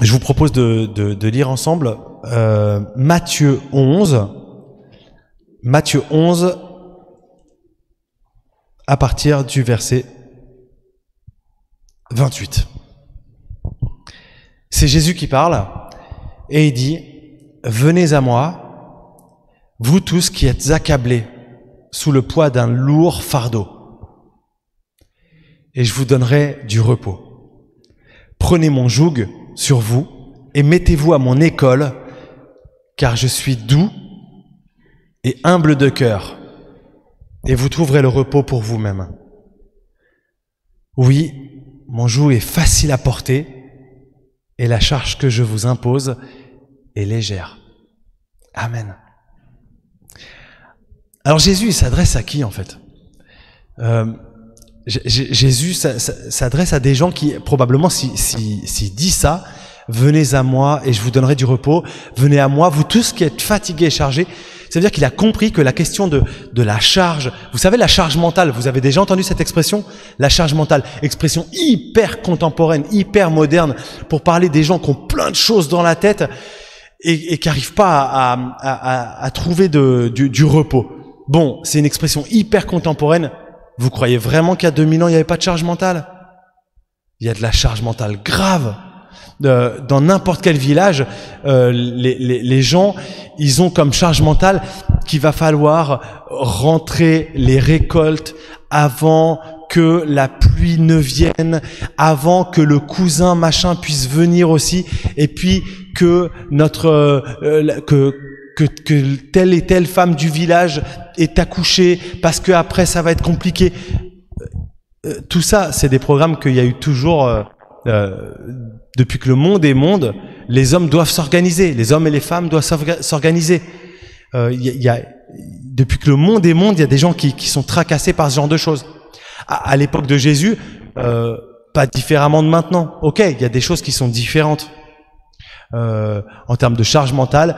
je vous propose de, lire ensemble euh, Matthieu 11, Matthieu 11, à partir du verset 28. C'est Jésus qui parle et il dit, Venez à moi, vous tous qui êtes accablés sous le poids d'un lourd fardeau, et je vous donnerai du repos. Prenez mon joug sur vous et mettez-vous à mon école, car je suis doux et humble de cœur, et vous trouverez le repos pour vous-même. Oui, mon joug est facile à porter, et la charge que je vous impose est légère. Amen. Alors Jésus, s'adresse à qui en fait? Euh, Jésus ça- ça- s'adresse à des gens qui, probablement, s'il si, dit ça, venez à moi et je vous donnerai du repos, venez à moi, vous tous qui êtes fatigués et chargés, c'est-à-dire qu'il a compris que la question de, de la charge, vous savez, la charge mentale, vous avez déjà entendu cette expression? La charge mentale, expression hyper contemporaine, hyper moderne, pour parler des gens qui ont plein de choses dans la tête et, qui n'arrivent pas à, à- trouver du repos. Bon, c'est une expression hyper contemporaine. Vous croyez vraiment a 2000 ans, il n'y avait pas de charge mentale? Il y a de la charge mentale grave. Euh, dans n'importe quel village, euh, les, gens, ils ont comme charge mentale qu'il va falloir rentrer les récoltes avant que la pluie ne vienne, avant que le cousin machin puisse venir aussi, et puis que notre euh, que, que que telle et telle femme du village est accouchée parce que après ça va être compliqué. Euh, tout ça, c'est des programmes qu'il y a eu toujours euh, euh, depuis que le monde est monde. Les hommes doivent s'organiser, les hommes et les femmes doivent s'orga- s'organiser. Euh, y a- y a- depuis que le monde est monde, il y a des gens qui, qui sont tracassés par ce genre de choses. À, à l'époque de Jésus, euh, pas différemment de maintenant. Ok, il y a des choses qui sont différentes euh, en termes de charge mentale.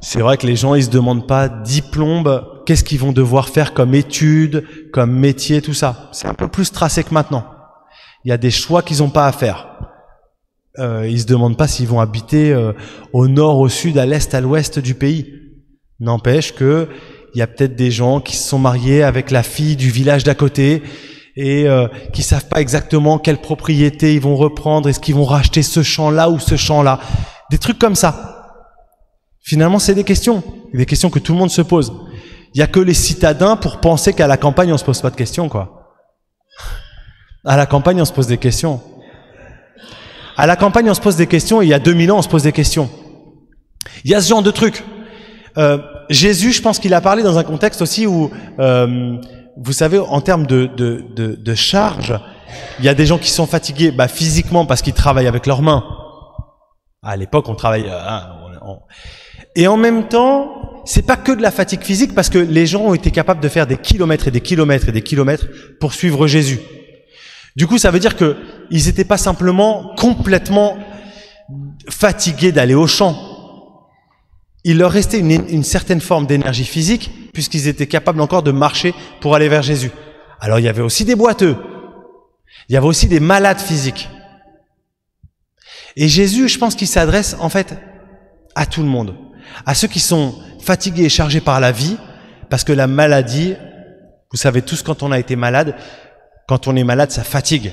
C'est vrai que les gens ils se demandent pas diplôme, qu'est-ce qu'ils vont devoir faire comme études, comme métier, tout ça. C'est un peu plus tracé que maintenant. Il y a des choix qu'ils n'ont pas à faire. Euh, ils se demandent pas s'ils vont habiter euh, au nord, au sud, à l'est, à l'ouest du pays. N'empêche que il y a peut-être des gens qui se sont mariés avec la fille du village d'à côté et euh, qui savent pas exactement quelle propriété ils vont reprendre, est-ce qu'ils vont racheter ce champ-là ou ce champ-là? Des trucs comme ça. Finalement, c'est des questions, des questions que tout le monde se pose. Il y a que les citadins pour penser qu'à la campagne on se pose pas de questions, quoi. À la campagne, on se pose des questions. À la campagne, on se pose des questions, et il y a 2000 ans, on se pose des questions. Il y a ce genre de trucs. Euh, Jésus, je pense qu'il a parlé dans un contexte aussi où, euh, vous savez, en termes de, de, de, de charge, il y a des gens qui sont fatigués bah, physiquement parce qu'ils travaillent avec leurs mains. À l'époque, on travaille. euh, hein, on- on- Et en même temps, c'est pas que de la fatigue physique parce que les gens ont été capables de faire des kilomètres et des kilomètres et des kilomètres pour suivre Jésus. Du coup, ça veut dire que ils n'étaient pas simplement complètement fatigués d'aller au champ. Il leur restait une, une certaine forme d'énergie physique puisqu'ils étaient capables encore de marcher pour aller vers Jésus. Alors il y avait aussi des boiteux. Il y avait aussi des malades physiques. Et Jésus, je pense qu'il s'adresse en fait à tout le monde, à ceux qui sont fatigués et chargés par la vie, parce que la maladie, vous savez tous quand on a été malade, quand on est malade, ça fatigue.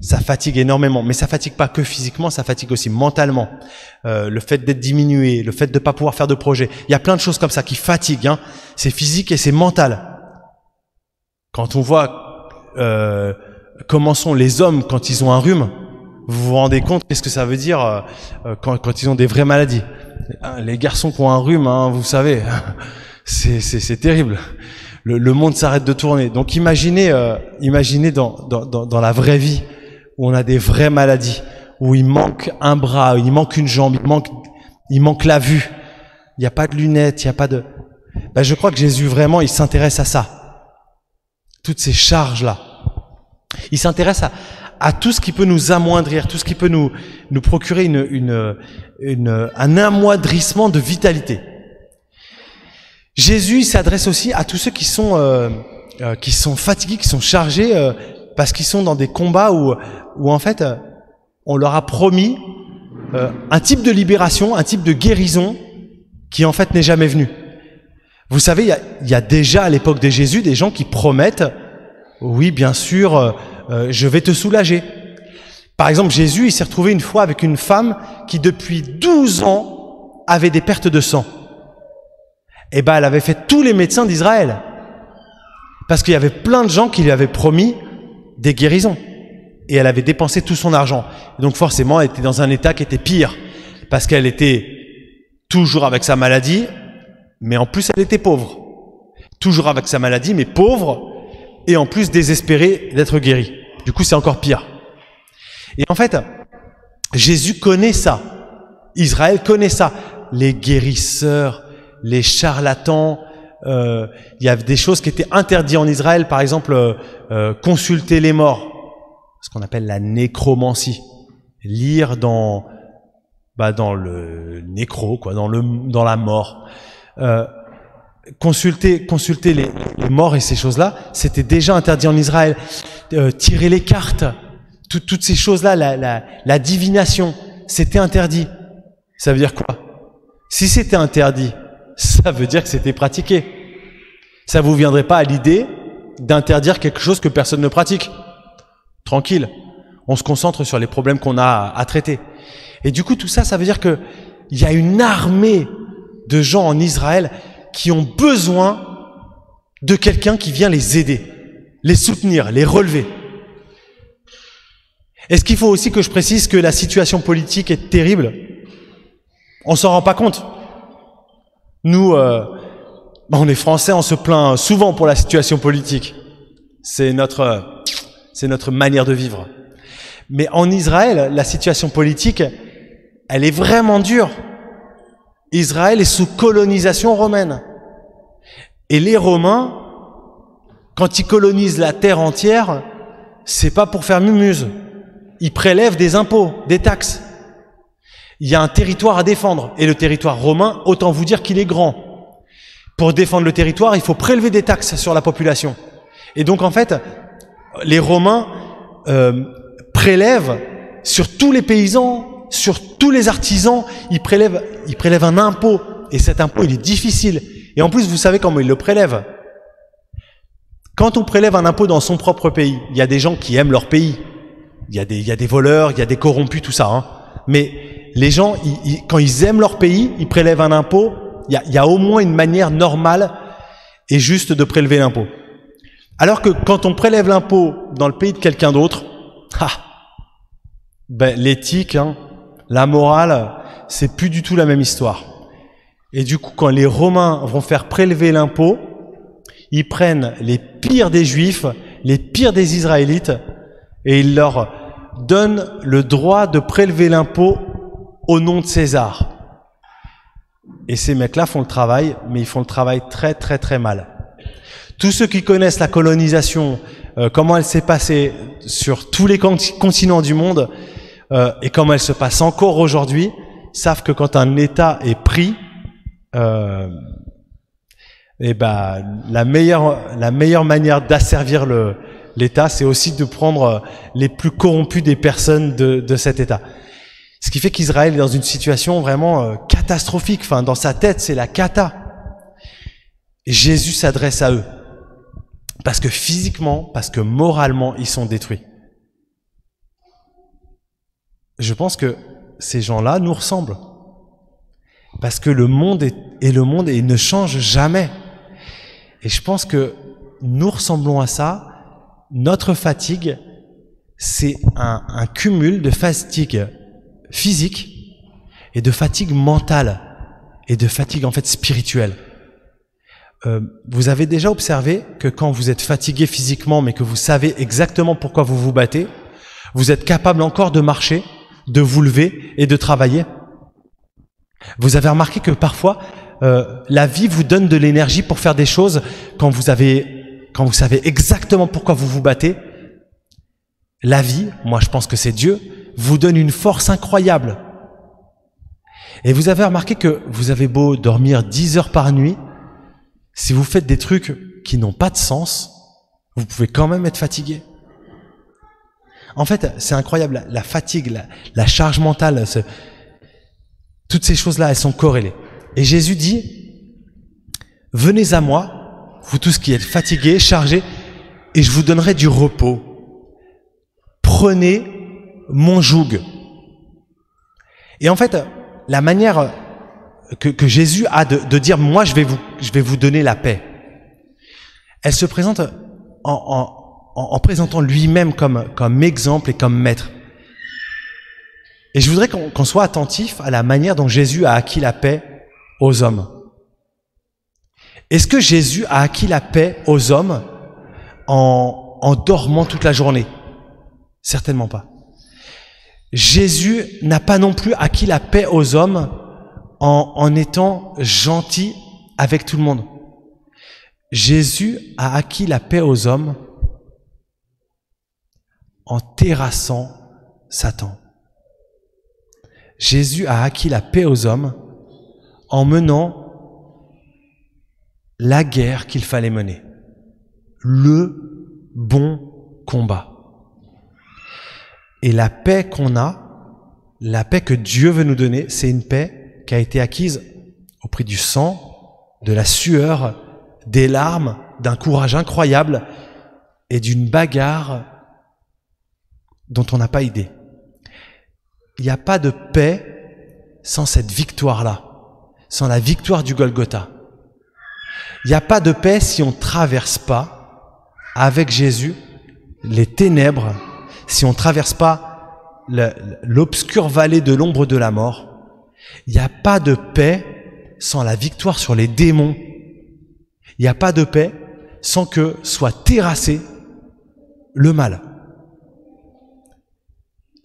Ça fatigue énormément, mais ça fatigue pas que physiquement, ça fatigue aussi mentalement. Euh, le fait d'être diminué, le fait de pas pouvoir faire de projet, il y a plein de choses comme ça qui fatiguent. Hein. C'est physique et c'est mental. Quand on voit euh, comment sont les hommes quand ils ont un rhume, vous vous rendez compte qu'est-ce que ça veut dire euh, quand ils ont des vraies maladies. Hein, Les garçons qui ont un rhume, hein, vous savez, c'est, terrible. Le, monde s'arrête de tourner. Donc imaginez, euh, imaginez dans la vraie vie où on a des vraies maladies, où il manque un bras, il manque une jambe, il manque, il manque la vue. Il n'y a pas de lunettes, il n'y a pas de. Ben, je crois que Jésus vraiment, il s'intéresse à ça, toutes ces charges là. Il s'intéresse à, à tout ce qui peut nous amoindrir, tout ce qui peut nous, nous procurer une, une, une, un amoindrissement de vitalité. Jésus s'adresse aussi à tous ceux qui sont, euh, euh, qui sont fatigués, qui sont chargés, euh, parce qu'ils sont dans des combats où, où en fait, euh, on leur a promis euh, un type de libération, un type de guérison qui en fait n'est jamais venu. Vous savez, il y a, y a, déjà à l'époque de Jésus des gens qui promettent, oui bien sûr, euh, je vais te soulager. Par exemple, Jésus, il s'est retrouvé une fois avec une femme qui depuis 12 ans avait des pertes de sang. Eh ben, elle avait fait tous les médecins d'Israël. Parce qu'il y avait plein de gens qui lui avaient promis des guérisons. Et elle avait dépensé tout son argent. Donc forcément, elle était dans un état qui était pire. Parce qu'elle était toujours avec sa maladie, mais en plus elle était pauvre. Toujours avec sa maladie, mais pauvre, et en plus désespérée d'être guérie. Du coup, c'est encore pire. Et en fait, Jésus connaît ça. Israël connaît ça. Les guérisseurs, les charlatans, euh, il y avait des choses qui étaient interdites en Israël, par exemple euh, euh, consulter les morts, ce qu'on appelle la nécromancie, lire dans bah, dans le nécro, quoi, dans le dans la mort. Consulter consulter les, les, morts et ces choses-là, c'était déjà interdit en Israël. Euh, tirer les cartes, tout, toutes ces choses-là, la, la, la divination, c'était interdit. Ça veut dire quoi? Si c'était interdit, ça veut dire que c'était pratiqué. Ça vous viendrait pas à l'idée d'interdire quelque chose que personne ne pratique? Tranquille. On se concentre sur les problèmes qu'on a à traiter. Et du coup, tout ça, ça veut dire que il y a une armée de gens en Israël qui ont besoin de quelqu'un qui vient les aider, les soutenir, les relever. Est-ce qu'il faut aussi que je précise que la situation politique est terrible? On s'en rend pas compte. Nous, euh, on est français, on se plaint souvent pour la situation politique. C'est notre, c'est notre manière de vivre. Mais en Israël, la situation politique, elle est vraiment dure. Israël est sous colonisation romaine. Et les Romains, quand ils colonisent la terre entière, c'est pas pour faire mumuse. Ils prélèvent des impôts, des taxes. Il y a un territoire à défendre. Et le territoire romain, autant vous dire qu'il est grand. Pour défendre le territoire, il faut prélever des taxes sur la population. Et donc, en fait, les Romains euh, prélèvent sur tous les paysans, sur tous les artisans, ils prélèvent, ils prélèvent un impôt. Et cet impôt, il est difficile. Et en plus, vous savez comment ils le prélèvent. Quand on prélève un impôt dans son propre pays, il y a des gens qui aiment leur pays. Il y a des, il y a des voleurs, il y a des corrompus, tout ça. Hein. Mais les gens, ils, quand ils aiment leur pays, ils prélèvent un impôt. Il y a, il y a au moins une manière normale et juste de prélever l'impôt. Alors que quand on prélève l'impôt dans le pays de quelqu'un d'autre, ah, ben, l'éthique, hein, la morale, c'est plus du tout la même histoire. Et du coup, quand les Romains vont faire prélever l'impôt, ils prennent les pires des Juifs, les pires des Israélites, et ils leur donnent le droit de prélever l'impôt au nom de César. Et ces mecs-là font le travail, mais ils font le travail très très très mal. Tous ceux qui connaissent la colonisation, euh, comment elle s'est passée sur tous les continents du monde, euh, et comment elle se passe encore aujourd'hui, savent que quand un État est pris, euh, et eh ben la meilleure la meilleure manière d'asservir le l'État, c'est aussi de prendre les plus corrompus des personnes de, de cet État. Ce qui fait qu'Israël est dans une situation vraiment euh, catastrophique. Enfin, dans sa tête, c'est la cata. Et Jésus s'adresse à eux. Parce que physiquement, parce que moralement, ils sont détruits. Je pense que ces gens-là nous ressemblent. Parce que le monde est, et le monde et ne change jamais. Et je pense que nous ressemblons à ça. Notre fatigue, c'est un, un cumul de fatigue physique et de fatigue mentale et de fatigue en fait spirituelle. Euh, vous avez déjà observé que quand vous êtes fatigué physiquement mais que vous savez exactement pourquoi vous vous battez, vous êtes capable encore de marcher, de vous lever et de travailler. Vous avez remarqué que parfois euh, la vie vous donne de l'énergie pour faire des choses quand vous quand vous savez exactement pourquoi vous vous battez. La vie, moi je pense que c'est Dieu, vous donne une force incroyable. Et vous avez remarqué que vous avez beau dormir 10 heures par nuit, si vous faites des trucs qui n'ont pas de sens, vous pouvez quand même être fatigué. En fait, c'est incroyable, la, fatigue, la, charge mentale, Toutes ces choses-là, elles sont corrélées. Et Jésus dit, venez à moi, vous tous qui êtes fatigués, chargés, et je vous donnerai du repos. Prenez mon joug. Et en fait, la manière que, Jésus a de, dire, moi je vais, vous, je vais vous donner la paix, elle se présente en, en, présentant lui-même comme, comme exemple et comme maître. Et je voudrais qu'on soit attentif à la manière dont Jésus a acquis la paix aux hommes. Est-ce que Jésus a acquis la paix aux hommes en, en dormant toute la journée? Certainement pas. Jésus n'a pas non plus acquis la paix aux hommes en, en étant gentil avec tout le monde. Jésus a acquis la paix aux hommes en terrassant Satan. Jésus a acquis la paix aux hommes en menant la guerre qu'il fallait mener, le bon combat. Et la paix qu'on a, la paix que Dieu veut nous donner, c'est une paix qui a été acquise au prix du sang, de la sueur, des larmes, d'un courage incroyable et d'une bagarre dont on n'a pas idée. Il n'y a pas de paix sans cette victoire-là, sans la victoire du Golgotha. Il n'y a pas de paix si on ne traverse pas avec Jésus les ténèbres, si on ne traverse pas l'obscure vallée de l'ombre de la mort. Il n'y a pas de paix sans la victoire sur les démons il n'y a pas de paix sans que soit terrassé le mal.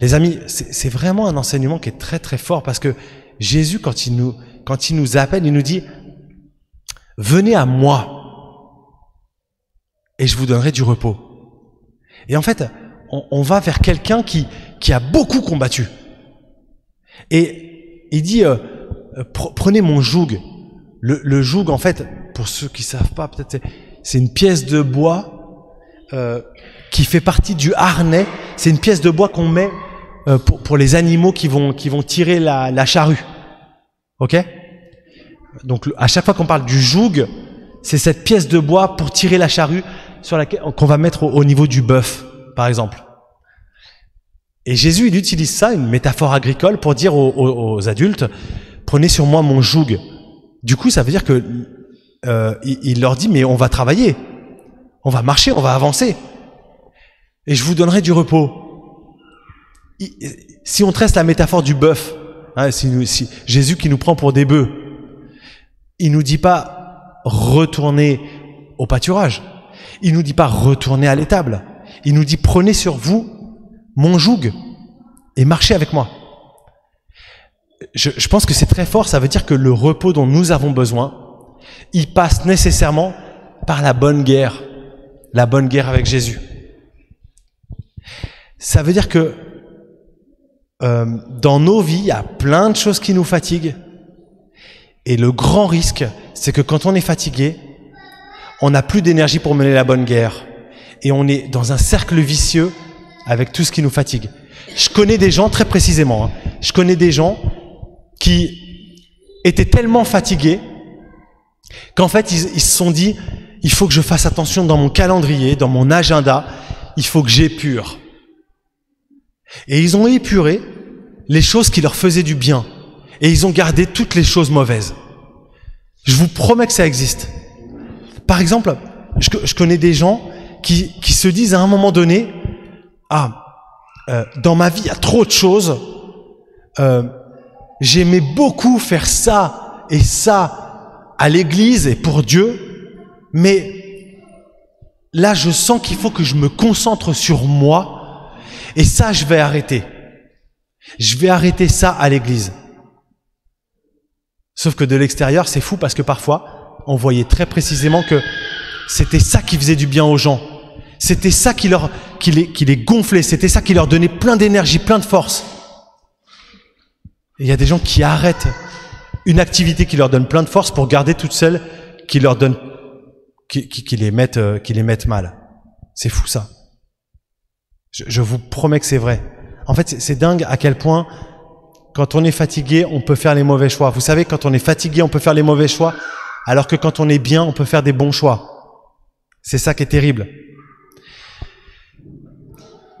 Les amis, c'est vraiment un enseignement qui est très très fort parce que Jésus, quand il nous, appelle, il nous dit, venez à moi et je vous donnerai du repos. Et en fait, on, va vers quelqu'un qui, a beaucoup combattu. Et il dit, euh, euh, prenez mon joug. Le, joug, en fait, pour ceux qui savent pas, c'est une pièce de bois euh, qui fait partie du harnais. C'est une pièce de bois qu'on met euh, pour, pour, les animaux qui vont qui vont tirer la, la charrue. Ok? Donc à chaque fois qu'on parle du joug, c'est cette pièce de bois pour tirer la charrue sur laquelle qu'on va mettre au, niveau du bœuf, par exemple. Et Jésus, il utilise ça, une métaphore agricole, pour dire aux, aux adultes, prenez sur moi mon joug. Du coup, ça veut dire que euh, il, leur dit, mais on va travailler, on va marcher, on va avancer, et je vous donnerai du repos. Si on tresse la métaphore du bœuf, hein, si, Jésus qui nous prend pour des bœufs, il nous dit pas retournez au pâturage, il nous dit pas retournez à l'étable, il nous dit prenez sur vous mon joug et marchez avec moi. je pense que c'est très fort, ça veut dire que le repos dont nous avons besoin, il passe nécessairement par la bonne guerre, la bonne guerre avec Jésus. Ça veut dire que euh, dans nos vies, il y a plein de choses qui nous fatiguent. Et le grand risque, c'est que quand on est fatigué, on n'a plus d'énergie pour mener la bonne guerre. Et on est dans un cercle vicieux avec tout ce qui nous fatigue. Je connais des gens, très précisément, hein, je connais des gens qui étaient tellement fatigués Qu'en fait, ils, se sont dit, il faut que je fasse attention dans mon calendrier, dans mon agenda, il faut que j'épure. Et ils ont épuré les choses qui leur faisaient du bien. Et ils ont gardé toutes les choses mauvaises. Je vous promets que ça existe. Par exemple, je, connais des gens qui, se disent à un moment donné, ah, euh, dans ma vie, il y a trop de choses. Euh, j'aimais beaucoup faire ça et ça à l'église et pour Dieu, mais là je sens qu'il faut que je me concentre sur moi et ça je vais arrêter. Je vais arrêter ça à l'église. Sauf que de l'extérieur c'est fou parce que parfois on voyait très précisément que c'était ça qui faisait du bien aux gens. C'était ça qui, les, gonflait, c'était ça qui leur donnait plein d'énergie, plein de force. Il y a des gens qui arrêtent une activité qui leur donne plein de force pour garder toutes celles qui leur donnent, qui, qui, les mettent, euh, qui les mettent mal. C'est fou ça. Je, vous promets que c'est vrai. En fait, c'est dingue à quel point quand on est fatigué, on peut faire les mauvais choix. Vous savez, quand on est fatigué, on peut faire les mauvais choix, alors que quand on est bien, on peut faire des bons choix. C'est ça qui est terrible.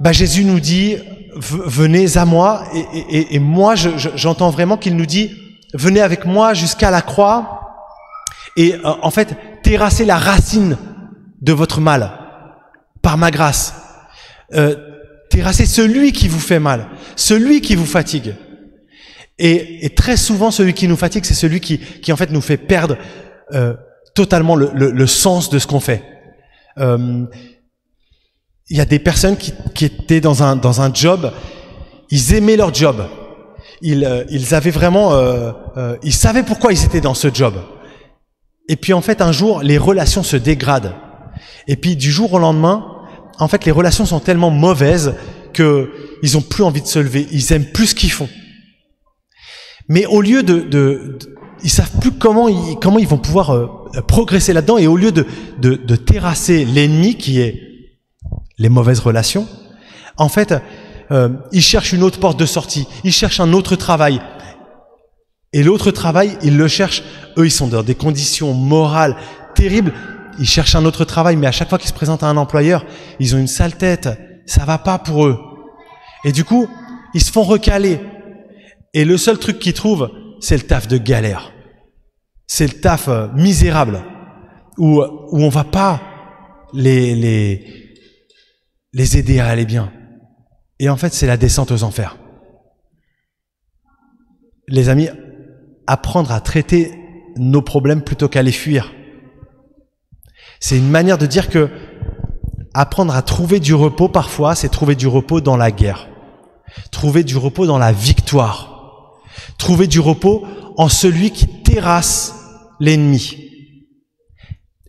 Bah, Jésus nous dit, venez à moi, et, moi, j'entends vraiment qu'il nous dit, venez avec moi jusqu'à la croix, et euh, en fait, terrasser la racine de votre mal par ma grâce. Euh, terrasser celui qui vous fait mal, celui qui vous fatigue. Et, très souvent, celui qui nous fatigue, c'est celui qui, qui en fait nous fait perdre euh, totalement le, le, sens de ce qu'on fait. Euh, il y a des personnes qui, qui, étaient dans un, dans un job, ils aimaient leur job. Ils, euh, ils avaient vraiment, euh, euh, ils savaient pourquoi ils étaient dans ce job. Et puis en fait, un jour, les relations se dégradent. Et puis du jour au lendemain, en fait, les relations sont tellement mauvaises que ils ont plus envie de se lever. Ils aiment plus ce qu'ils font. Mais au lieu de, de, ils savent plus comment ils, comment ils vont pouvoir euh, progresser là-dedans. Et au lieu de, de, de terrasser l'ennemi qui est les mauvaises relations, en fait, euh, ils cherchent une autre porte de sortie. Ils cherchent un autre travail. Et l'autre travail, ils le cherchent. Eux, ils sont dans des conditions morales terribles. Ils cherchent un autre travail, mais à chaque fois qu'ils se présentent à un employeur, ils ont une sale tête. Ça va pas pour eux. Et du coup, ils se font recaler. Et le seul truc qu'ils trouvent, c'est le taf de galère. C'est le taf euh, misérable où, où on va pas les, les, les aider à aller bien. Et en fait, c'est la descente aux enfers. Les amis, apprendre à traiter nos problèmes plutôt qu'à les fuir. C'est une manière de dire que apprendre à trouver du repos parfois, c'est trouver du repos dans la guerre. Trouver du repos dans la victoire. Trouver du repos en celui qui terrasse l'ennemi.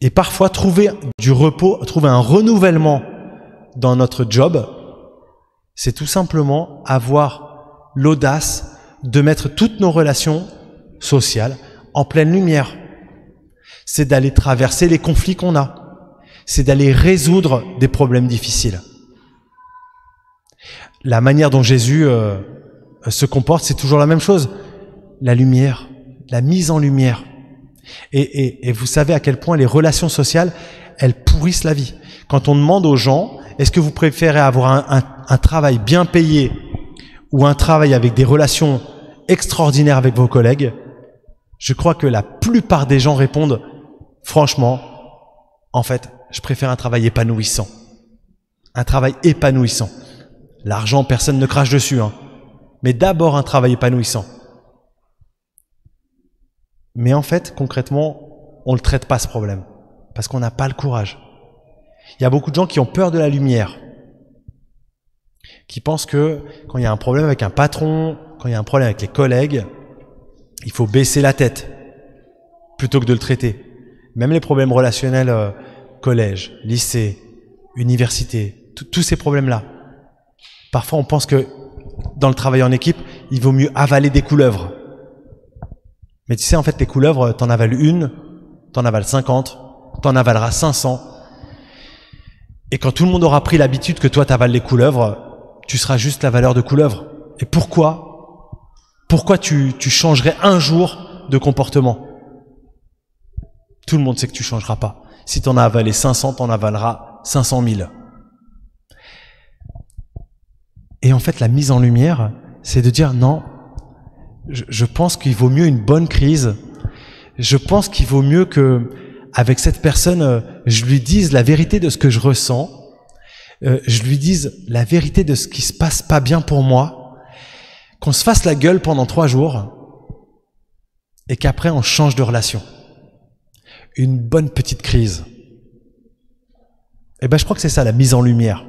Et parfois, trouver du repos, trouver un renouvellement dans notre job, c'est tout simplement avoir l'audace de mettre toutes nos relations sociales en pleine lumière. C'est d'aller traverser les conflits qu'on a. C'est d'aller résoudre des problèmes difficiles. La manière dont Jésus euh, se comporte, c'est toujours la même chose. La lumière, la mise en lumière. Et, vous savez à quel point les relations sociales, elles pourrissent la vie. Quand on demande aux gens, est-ce que vous préférez avoir un, travail bien payé ou un travail avec des relations extraordinaires avec vos collègues? Je crois que la plupart des gens répondent, franchement, en fait, je préfère un travail épanouissant. Un travail épanouissant. L'argent, personne ne crache dessus, hein mais d'abord un travail épanouissant. Mais en fait, concrètement, on ne traite pas ce problème, parce qu'on n'a pas le courage. Il y a beaucoup de gens qui ont peur de la lumière, qui pensent que quand il y a un problème avec un patron, quand il y a un problème avec les collègues, il faut baisser la tête plutôt que de le traiter. Même les problèmes relationnels, euh, collège, lycée, université, tous ces problèmes-là. Parfois, on pense que dans le travail en équipe, il vaut mieux avaler des couleuvres. Mais tu sais, en fait, les couleuvres, t'en avales une, t'en avales 50, t'en avaleras 500. Et quand tout le monde aura pris l'habitude que toi t'avales les couleuvres, tu seras juste la valeur de couleuvre. Et pourquoi? Pourquoi tu, tu changerais un jour de comportement? Tout le monde sait que tu changeras pas. Si t'en as avalé 500, t'en avaleras 500 000. Et en fait, la mise en lumière, c'est de dire non, je, pense qu'il vaut mieux une bonne crise. Je pense qu'il vaut mieux que, avec cette personne, euh, je lui dise la vérité de ce que je ressens. Euh, je lui dise la vérité de ce qui se passe pas bien pour moi. Qu'on se fasse la gueule pendant trois jours. Et qu'après, on change de relation. Une bonne petite crise. Eh ben, je crois que c'est ça, la mise en lumière.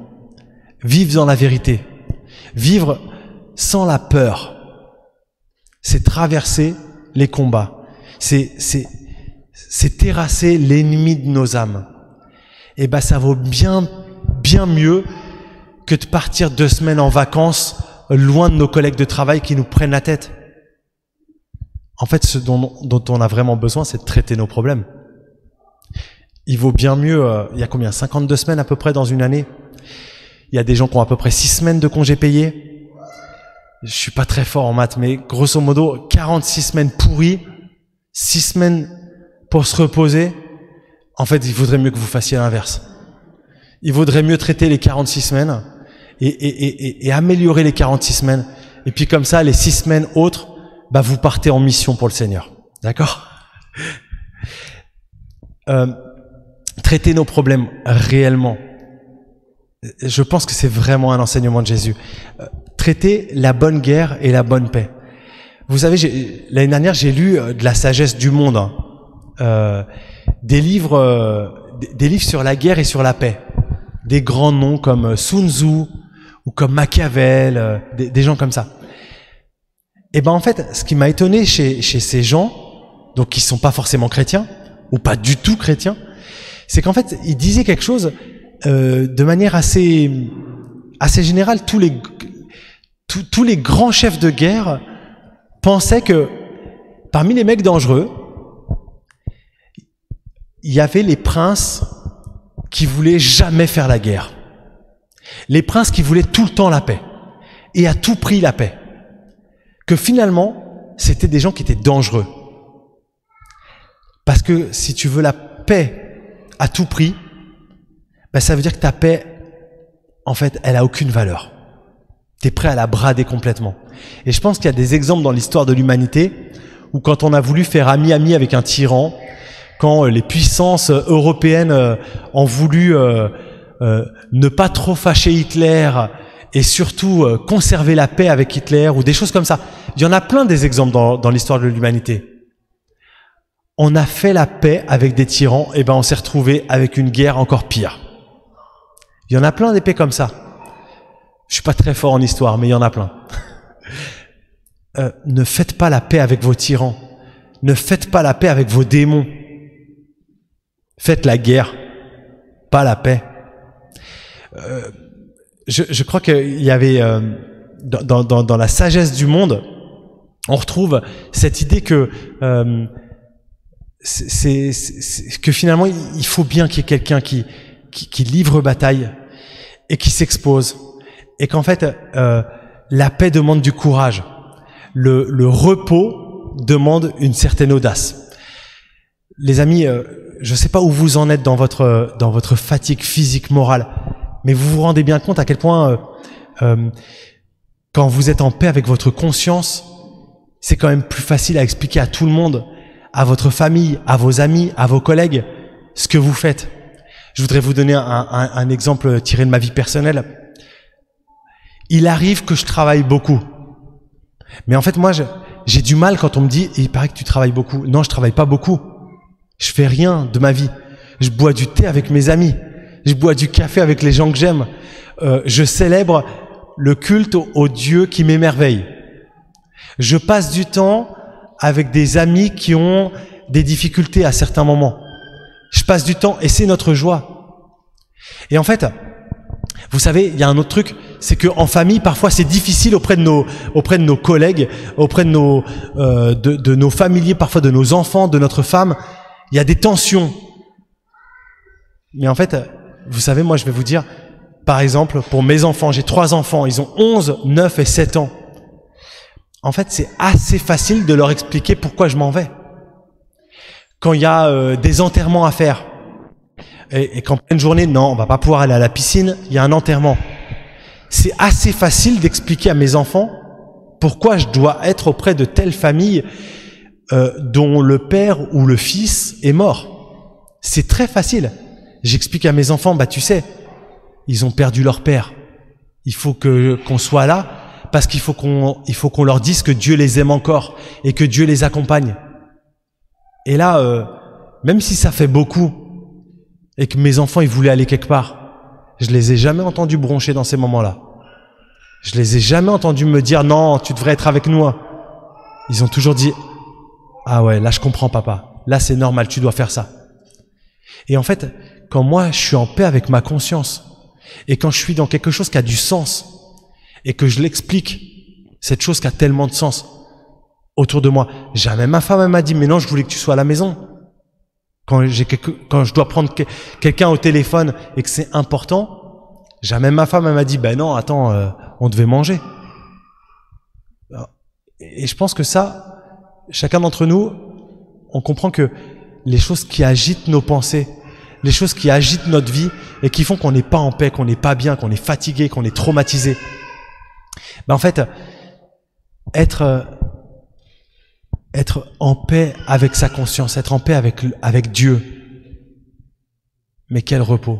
Vive dans la vérité. Vivre sans la peur, c'est traverser les combats, c'est c'est terrasser l'ennemi de nos âmes. Eh ben ça vaut bien bien mieux que de partir deux semaines en vacances loin de nos collègues de travail qui nous prennent la tête. En fait, ce dont, dont on a vraiment besoin, c'est de traiter nos problèmes. Il vaut bien mieux, euh, il y a combien 52 semaines à peu près dans une année? Il y a des gens qui ont à peu près six semaines de congés payés. je suis pas très fort en maths, mais grosso modo, 46 semaines pourries, 6 semaines pour se reposer, en fait, il vaudrait mieux que vous fassiez l'inverse. Il vaudrait mieux traiter les 46 semaines et, et, et, et, améliorer les 46 semaines. Et puis comme ça, les 6 semaines autres, bah, vous partez en mission pour le Seigneur. D'accord? Euh, Traiter nos problèmes réellement. Je pense que c'est vraiment un enseignement de Jésus. Euh, traiter la bonne guerre et la bonne paix. Vous savez, l'année dernière, j'ai lu euh, de la sagesse du monde, hein. euh, des livres, des livres sur la guerre et sur la paix, des grands noms comme Sun Tzu ou comme Machiavel, des, des, gens comme ça. Et ben en fait, ce qui m'a étonné chez, chez ces gens, donc qui sont pas forcément chrétiens ou pas du tout chrétiens, c'est qu'en fait, ils disaient quelque chose de manière assez assez générale. Tous les tous les grands chefs de guerre pensaient que parmi les mecs dangereux, il y avait les princes qui voulaient jamais faire la guerre. Les princes qui voulaient tout le temps la paix. Et à tout prix la paix. Que finalement, c'était des gens qui étaient dangereux. Parce que si tu veux la paix à tout prix, ben ça veut dire que ta paix, en fait, elle a aucune valeur. T'es prêt à la brader complètement. Et je pense qu'il y a des exemples dans l'histoire de l'humanité où quand on a voulu faire ami-ami avec un tyran, quand euh, les puissances euh, européennes euh, ont voulu ne pas trop fâcher Hitler et surtout conserver la paix avec Hitler ou des choses comme ça. Il y en a plein des exemples dans, dans l'histoire de l'humanité. On a fait la paix avec des tyrans, et ben on s'est retrouvé avec une guerre encore pire. Il y en a plein paix comme ça. Je suis pas très fort en histoire, mais il y en a plein. Euh, ne faites pas la paix avec vos tyrans. Ne faites pas la paix avec vos démons. Faites la guerre, pas la paix. Euh, je, je, crois qu'il y avait euh, dans, la sagesse du monde, on retrouve cette idée que c'est que finalement il faut bien qu'il y ait quelqu'un qui, qui, qui livre bataille et qui s'expose et qu'en fait, euh, la paix demande du courage. Le, le, repos demande une certaine audace. Les amis, euh, je sais pas où vous en êtes dans votre, dans votre fatigue physique, morale, mais vous vous rendez bien compte à quel point, euh, euh quand vous êtes en paix avec votre conscience, c'est quand même plus facile à expliquer à tout le monde, à votre famille, à vos amis, à vos collègues, ce que vous faites. Je voudrais vous donner un, un, un exemple tiré de ma vie personnelle il arrive que je travaille beaucoup. Mais en fait, moi, j'ai du mal quand on me dit, il paraît que tu travailles beaucoup. Non, je travaille pas beaucoup. Je fais rien de ma vie. Je bois du thé avec mes amis. Je bois du café avec les gens que j'aime. Euh, je célèbre le culte au, Dieu qui m'émerveille. Je passe du temps avec des amis qui ont des difficultés à certains moments. Je passe du temps et c'est notre joie. Et en fait, vous savez, il y a un autre truc, c'est qu'en famille, parfois, c'est difficile auprès de nos, auprès de nos collègues, auprès de nos, euh, de, de, nos familiers, parfois de nos enfants, de notre femme. Il y a des tensions. Mais en fait, vous savez, moi, je vais vous dire, par exemple, pour mes enfants, j'ai trois enfants, ils ont 11, 9 et 7 ans. En fait, c'est assez facile de leur expliquer pourquoi je m'en vais. Quand il y a euh, des enterrements à faire, et, et qu'en pleine journée, non, on va pas pouvoir aller à la piscine, il y a un enterrement. C'est assez facile d'expliquer à mes enfants pourquoi je dois être auprès de telle famille euh, dont le père ou le fils est mort. C'est très facile. J'explique à mes enfants, bah tu sais, ils ont perdu leur père. Il faut que qu'on soit là parce qu'il faut qu'on il faut qu'on leur dise que Dieu les aime encore et que Dieu les accompagne. Et là, euh, même si ça fait beaucoup, et que mes enfants ils voulaient aller quelque part, je les ai jamais entendus broncher dans ces moments-là. Je les ai jamais entendus me dire non, tu devrais être avec nous. Hein. Ils ont toujours dit ah ouais, là je comprends papa. Là c'est normal, tu dois faire ça. Et en fait, quand moi je suis en paix avec ma conscience et quand je suis dans quelque chose qui a du sens et que je l'explique, cette chose qui a tellement de sens autour de moi, jamais ma femme m'a dit mais non, je voulais que tu sois à la maison. Quand, j'ai quand je dois prendre quelqu'un au téléphone et que c'est important, jamais ma femme elle m'a dit ben non attends euh, on devait manger. Et je pense que ça, chacun d'entre nous, on comprend que les choses qui agitent nos pensées, les choses qui agitent notre vie et qui font qu'on n'est pas en paix, qu'on n'est pas bien, qu'on est fatigué, qu'on est traumatisé. Ben en fait, être être en paix avec sa conscience, être en paix avec avec Dieu. Mais quel repos,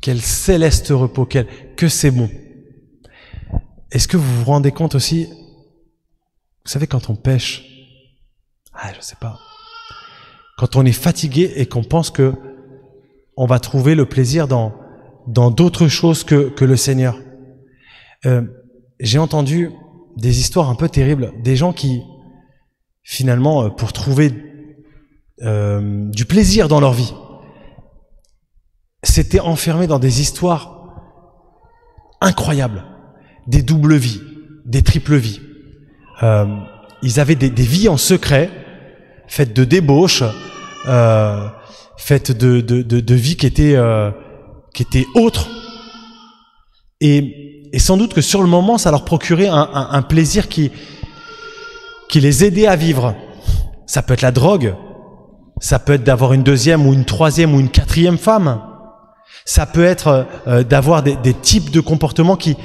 quel céleste repos, quel que c'est bon. Est-ce que vous vous rendez compte aussi Vous savez quand on pêche, ah je sais pas, quand on est fatigué et qu'on pense que on va trouver le plaisir dans dans d'autres choses que, que le Seigneur. Euh, J'ai entendu des histoires un peu terribles, des gens qui finalement euh, pour trouver euh, du plaisir dans leur vie, s'étaient enfermés dans des histoires incroyables, des doubles vies, des triples vies. Euh, ils avaient des, vies en secret, faites de débauches, euh, faites de, de, de, de vies qui étaient, euh, qui étaient autres. Et, et, sans doute que sur le moment, ça leur procurait un, plaisir qui, qui les aidait à vivre. Ça peut être la drogue, ça peut être d'avoir une deuxième ou une troisième ou une quatrième femme, ça peut être euh, d'avoir des, types de comportements qui,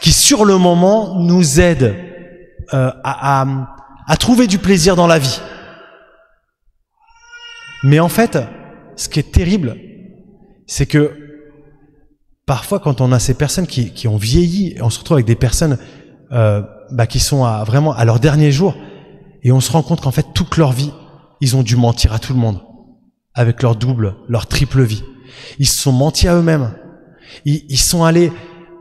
qui sur le moment nous aident euh, à, à trouver du plaisir dans la vie. Mais en fait, ce qui est terrible, c'est que parfois quand on a ces personnes qui, ont vieilli, on se retrouve avec des personnes euh, bah, qui sont vraiment à leur dernier jour, et on se rend compte qu'en fait toute leur vie, ils ont dû mentir à tout le monde, avec leur double, leur triple vie. Ils se sont mentis à eux-mêmes. Ils, ils sont allés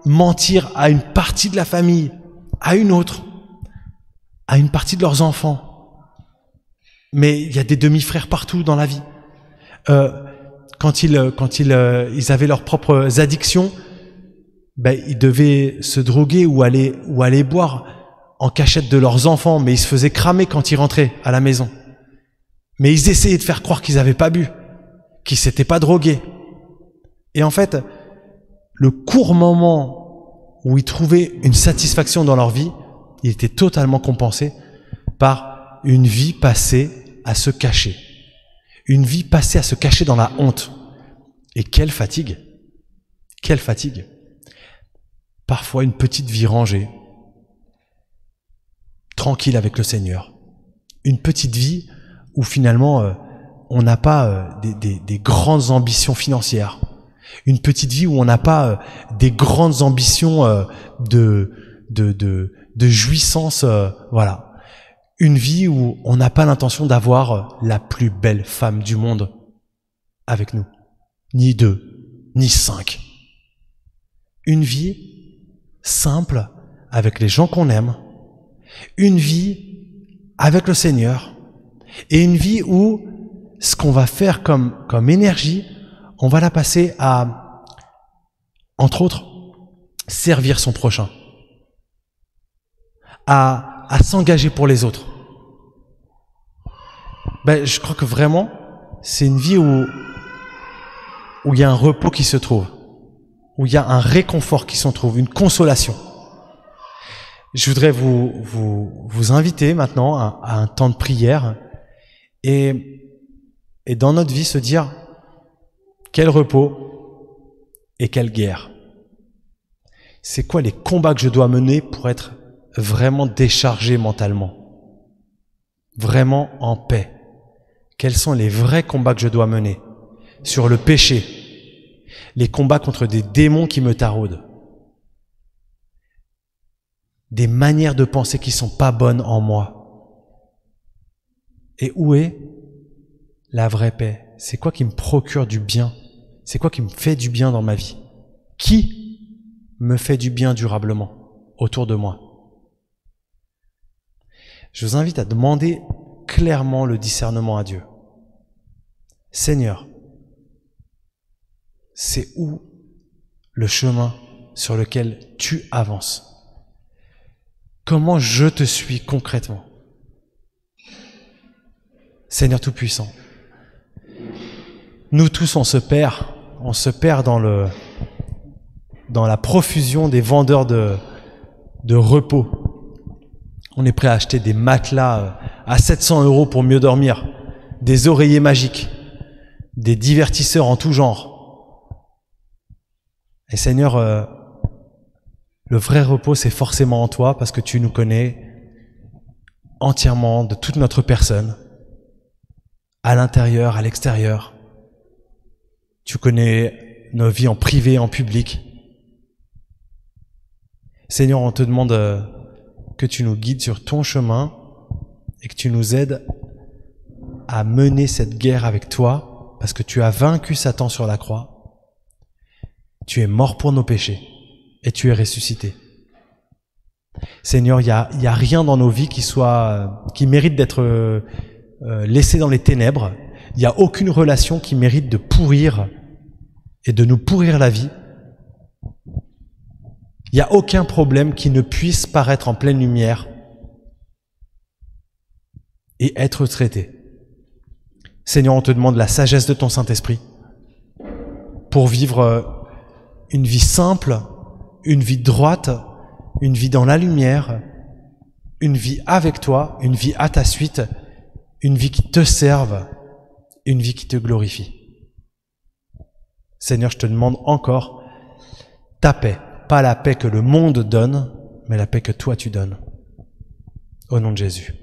mentir à une partie de la famille, à une autre, à une partie de leurs enfants. Mais il y a des demi-frères partout dans la vie. Euh, quand ils, euh, ils avaient leurs propres addictions, ben, ils devaient se droguer ou aller, ou aller boire en cachette de leurs enfants, mais ils se faisaient cramer quand ils rentraient à la maison. Mais ils essayaient de faire croire qu'ils n'avaient pas bu, qu'ils s'étaient pas drogués. Et en fait, le court moment où ils trouvaient une satisfaction dans leur vie, il était totalement compensé par une vie passée à se cacher. Une vie passée à se cacher dans la honte. Et quelle fatigue Quelle fatigue Parfois une petite vie rangée, tranquille avec le Seigneur. Une petite vie où finalement euh, on n'a pas euh, des, des, des, grandes ambitions financières. Une petite vie où on n'a pas euh, des grandes ambitions de, jouissance. Voilà. Une vie où on n'a pas l'intention d'avoir euh, la plus belle femme du monde avec nous. Ni deux, ni cinq. Une vie simple avec les gens qu'on aime. Une vie avec le Seigneur et une vie où ce qu'on va faire comme, comme énergie, on va la passer à, entre autres, servir son prochain, à, à s'engager pour les autres. Ben, je crois que vraiment, c'est une vie où, où il y a un repos qui se trouve, où il y a un réconfort qui s'en trouve, une consolation. Je voudrais vous, vous, vous inviter maintenant à, à un temps de prière et, et dans notre vie se dire quel repos et quelle guerre. C'est quoi les combats que je dois mener pour être vraiment déchargé mentalement, vraiment en paix Quels sont les vrais combats que je dois mener sur le péché, les combats contre des démons qui me taraudent, des manières de penser qui sont pas bonnes en moi. Et où est la vraie paix? C'est quoi qui me procure du bien? C'est quoi qui me fait du bien dans ma vie? Qui me fait du bien durablement autour de moi? Je vous invite à demander clairement le discernement à Dieu. Seigneur, c'est où le chemin sur lequel tu avances? Comment je te suis concrètement? Seigneur Tout-Puissant. Nous tous, on se perd, on se perd dans le, dans la profusion des vendeurs de, de repos. On est prêt à acheter des matelas euh, à 700 euros pour mieux dormir, des oreillers magiques, des divertisseurs en tout genre. Et Seigneur, euh, le vrai repos, c'est forcément en toi parce que tu nous connais entièrement de toute notre personne, à l'intérieur, à l'extérieur. Tu connais nos vies en privé, en public. Seigneur, on te demande euh, que tu nous guides sur ton chemin et que tu nous aides à mener cette guerre avec toi parce que tu as vaincu Satan sur la croix. Tu es mort pour nos péchés et tu es ressuscité. Seigneur, il n'y a, rien dans nos vies qui soit, qui mérite d'être euh, laissé dans les ténèbres. Il n'y a aucune relation qui mérite de pourrir et de nous pourrir la vie. Il n'y a aucun problème qui ne puisse paraître en pleine lumière et être traité. Seigneur, on te demande la sagesse de ton Saint-Esprit pour vivre euh, une vie simple, une vie droite, une vie dans la lumière, une vie avec toi, une vie à ta suite, une vie qui te serve, une vie qui te glorifie. Seigneur, je te demande encore ta paix, pas la paix que le monde donne, mais la paix que toi tu donnes. Au nom de Jésus.